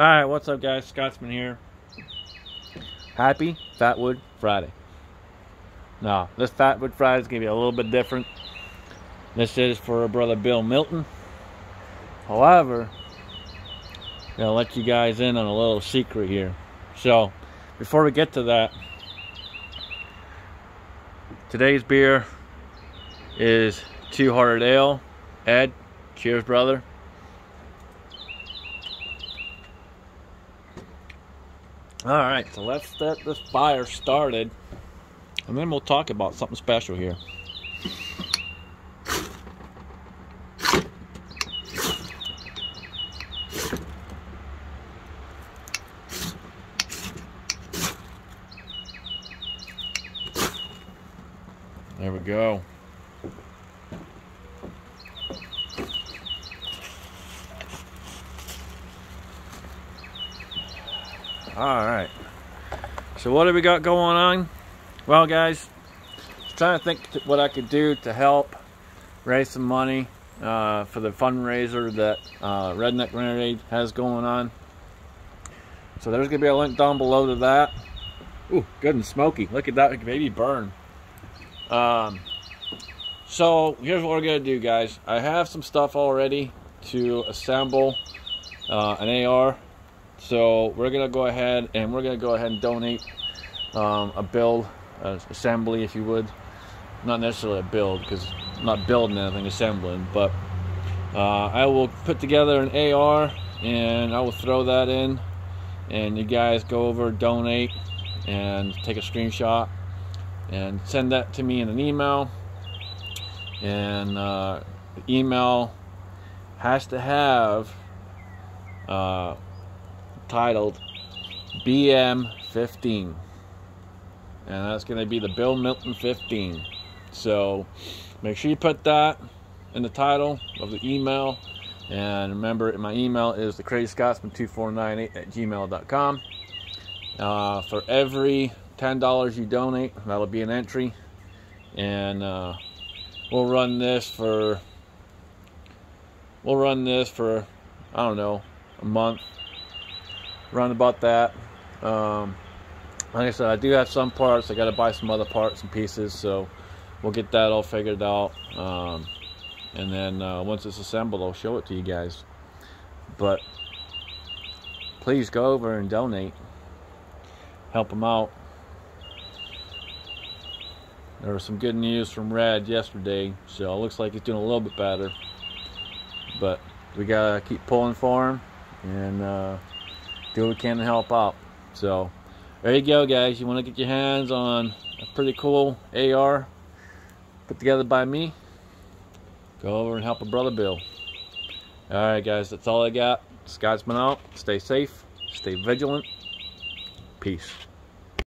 Alright, what's up guys? Scotsman here. Happy Fatwood Friday. Now, this Fatwood Friday is going to be a little bit different. This is for our brother Bill Melton. However, I'm going to let you guys in on a little secret here. So, before we get to that, today's beer is Two Hearted Ale. Ed, cheers brother. All right, so let's get this fire started, and then we'll talk about something special here. There we go. All right. So what do we got going on? Well, guys, trying to think what I could do to help raise some money uh, for the fundraiser that uh, Redneck Renegade has going on. So there's going to be a link down below to that. Ooh, good and smoky. Look at that baby burn. Um, so here's what we're going to do, guys. I have some stuff already to assemble uh, an AR so we're gonna go ahead and we're gonna go ahead and donate um, a build, assembly, if you would. Not necessarily a build because I'm not building anything, assembling. But uh, I will put together an AR and I will throw that in, and you guys go over, donate, and take a screenshot and send that to me in an email. And uh, the email has to have. Uh, titled BM15. And that's going to be the Bill Melton 15. So make sure you put that in the title of the email. And remember, my email is the crazy scotsman2498 at gmail.com. Uh, for every $10 you donate, that'll be an entry. And uh, we'll run this for, we'll run this for, I don't know, a month, around about that. Um, like I said, I do have some parts. I got to buy some other parts and pieces, so we'll get that all figured out. Um, and then uh, once it's assembled, I'll show it to you guys. But please go over and donate. Help them out. There was some good news from Rad yesterday, so it looks like he's doing a little bit better. But we gotta keep pulling for him, and uh, do what we can to help out. So there you go, guys. You want to get your hands on a pretty cool AR put together by me? Go over and help a brother Bill. All right, guys. That's all I got. Scotsman out. Stay safe. Stay vigilant. Peace.